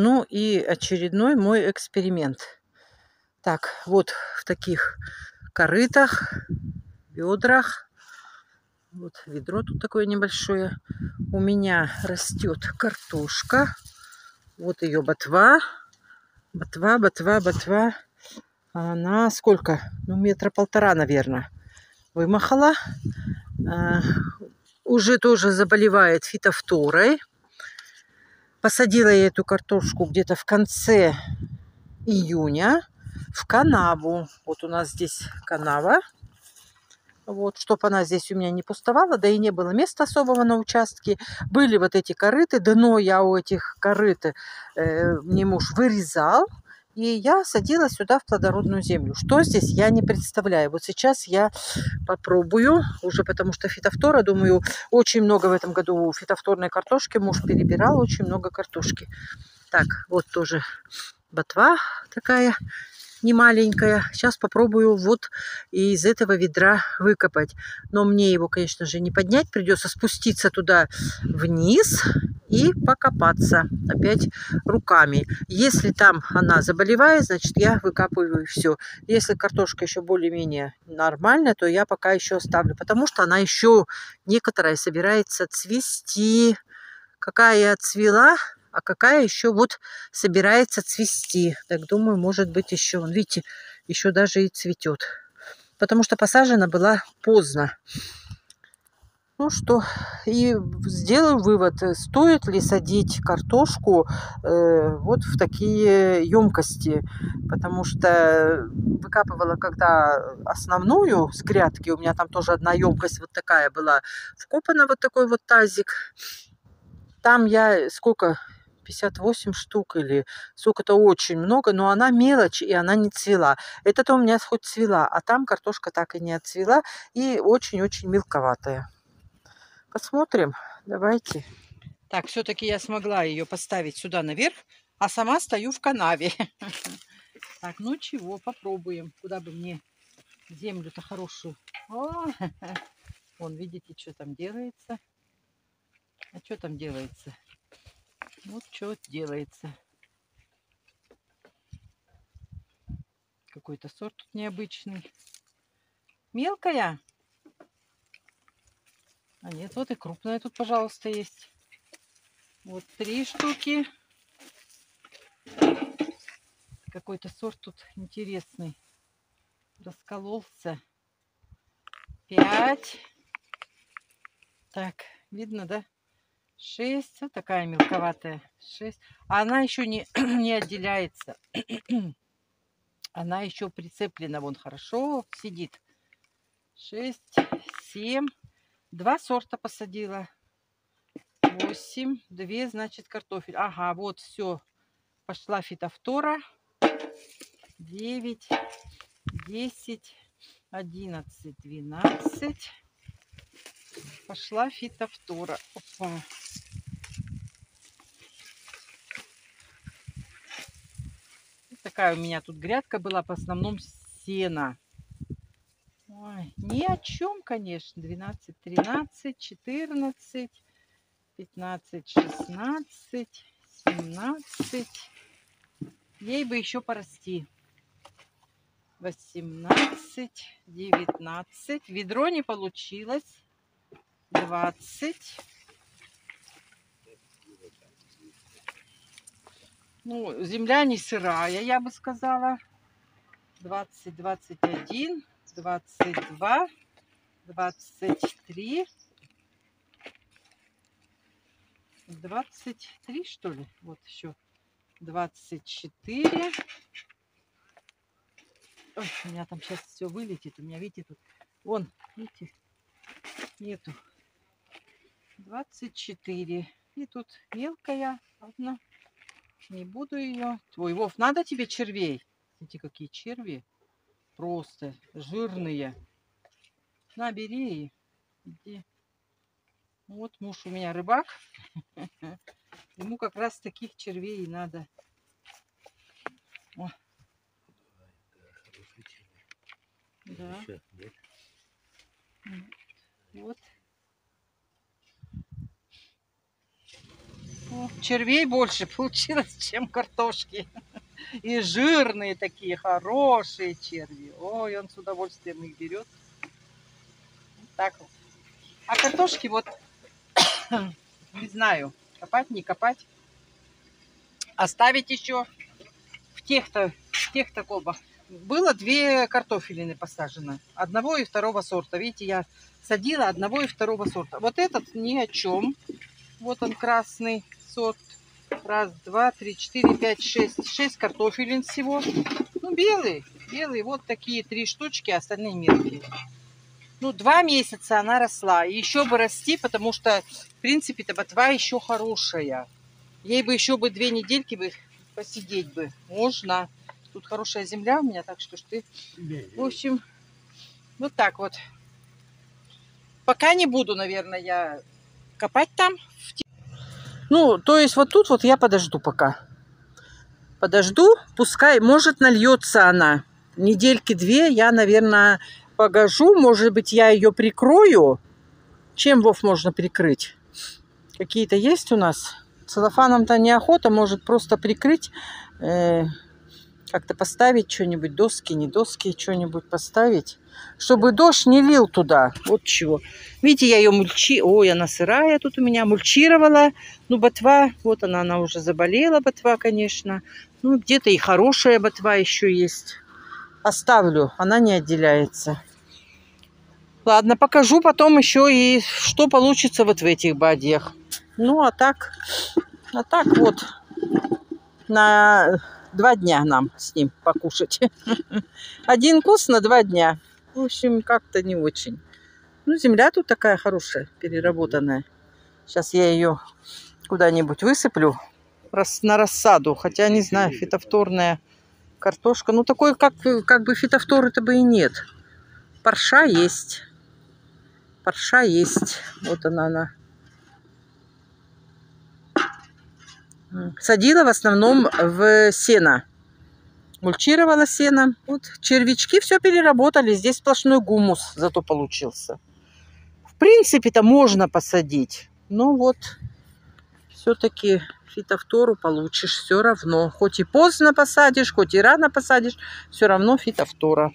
Ну и очередной мой эксперимент. Так, вот в таких корытах, ведрах. Вот ведро тут такое небольшое. У меня растет картошка. Вот ее ботва. Ботва, ботва, ботва. Она сколько? Ну, метра полтора, наверное. Вымахала. А, уже тоже заболевает фитофторой. Посадила я эту картошку где-то в конце июня в канаву. Вот у нас здесь канава. Вот, чтобы она здесь у меня не пустовала, да и не было места особого на участке. Были вот эти корыты, дно я у этих корыт э, мне муж вырезал. И я садила сюда в плодородную землю. Что здесь, я не представляю. Вот сейчас я попробую, уже потому что фитофтора, думаю, очень много в этом году фитофторной картошки. Муж перебирал очень много картошки. Так, вот тоже ботва такая не маленькая. Сейчас попробую вот из этого ведра выкопать. Но мне его, конечно же, не поднять. Придется спуститься туда вниз и покопаться опять руками. Если там она заболевает, значит я выкапываю все. Если картошка еще более-менее нормальная, то я пока еще оставлю, потому что она еще некоторая собирается цвести. Какая отцвела, а какая еще вот собирается цвести. Так думаю, может быть еще, видите, еще даже и цветет. Потому что посажена была поздно. Ну что, и сделаю вывод, стоит ли садить картошку э, вот в такие емкости, потому что выкапывала когда основную с грядки, у меня там тоже одна емкость вот такая была, вкопана вот такой вот тазик. Там я сколько, 58 штук или сколько-то очень много, но она мелочь и она не цвела. Это-то у меня хоть цвела, а там картошка так и не отцвела и очень-очень мелковатая. Посмотрим, давайте. Так, все-таки я смогла ее поставить сюда наверх, а сама стою в канаве. Так, ну чего, попробуем. Куда бы мне землю-то хорошую. О, вон, видите, что там делается. А что там делается? Вот что делается. Какой-то сорт тут необычный. Мелкая? А нет, вот и крупная тут, пожалуйста, есть. Вот три штуки. Какой-то сорт тут интересный. Раскололся. Пять. Так, видно, да? Шесть. Вот такая мелковатая. Шесть. А она еще не, не отделяется. она еще прицеплена. Вон хорошо сидит. Шесть. Семь. Два сорта посадила. Восемь. Две, значит, картофель. Ага, вот все. Пошла фитофтора. Девять. Десять. Одиннадцать. Двенадцать. Пошла фитофтора. Опа. такая у меня тут грядка была, по основном сена. Ой, ни о чем, конечно. 12, 13, 14, 15, 16, 17. Ей бы еще порасти. 18, 19. Ведро не получилось. 20. Ну, земля не сырая, я бы сказала. 20, 21, 22, 23. 23, что ли? Вот еще. 24. Ой, у меня там сейчас все вылетит. У меня, видите, тут... Вон, видите, нету. 24. И тут мелкая одна. Не буду ее. Ой, Вов, надо тебе червей? Смотрите, какие черви. Просто жирные. Набери. Иди. Вот муж у меня рыбак. Ему как раз таких червей и надо. О. Да. Вот. Ну, червей больше получилось, чем картошки. И жирные такие, хорошие черви. Ой, он с удовольствием их берет. Вот так вот. А картошки вот, не знаю, копать, не копать. Оставить еще в тех-то, в тех-то колбах. Было две картофелины посажено. Одного и второго сорта. Видите, я садила одного и второго сорта. Вот этот ни о чем. Вот он красный сорт. Раз, два, три, четыре, пять, шесть. Шесть картофелин всего. Ну, белый. Белый. Вот такие три штучки, остальные мелкие. Ну, два месяца она росла. И еще бы расти, потому что, в принципе-то, ботва еще хорошая. Ей бы еще бы две недельки бы посидеть бы. Можно. Тут хорошая земля у меня, так что ж ты... В общем, вот так вот. Пока не буду, наверное, я копать там. Ну, то есть вот тут вот я подожду пока. Подожду, пускай, может, нальется она. Недельки две я, наверное, погожу. Может быть, я ее прикрою. Чем, Вов, можно прикрыть? Какие-то есть у нас? Целлофаном-то неохота, может просто прикрыть, э, как-то поставить что-нибудь, доски, не доски, что-нибудь поставить, чтобы дождь не лил туда. Вот чего. Видите, я ее мульчи... Ой, она сырая тут у меня, мульчировала. Ну, ботва, вот она, она уже заболела, ботва, конечно. Ну, где-то и хорошая ботва еще есть. Оставлю, она не отделяется. Ладно, покажу потом еще и что получится вот в этих бадьях. Ну, а так, а так вот, на два дня нам с ним покушать. Один кус на два дня. В общем, как-то не очень. Ну, земля тут такая хорошая, переработанная. Сейчас я ее куда-нибудь высыплю на рассаду. Хотя, не знаю, фитофторная картошка. Ну, такой, как, как бы фитофторы-то бы и нет. Парша есть. Парша есть. Вот она, она. Садила в основном в сено. Мульчировала сено. Вот червячки все переработали. Здесь сплошной гумус зато получился. В принципе-то можно посадить. Но вот все-таки фитофтору получишь все равно. Хоть и поздно посадишь, хоть и рано посадишь, все равно фитофтора.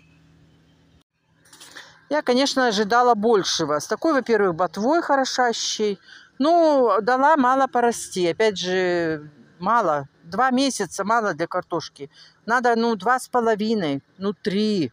Я, конечно, ожидала большего. С такой, во-первых, ботвой хорошащей. Ну, дала мало порасти. Опять же, мало. Два месяца мало для картошки. Надо, ну, два с половиной, ну, три.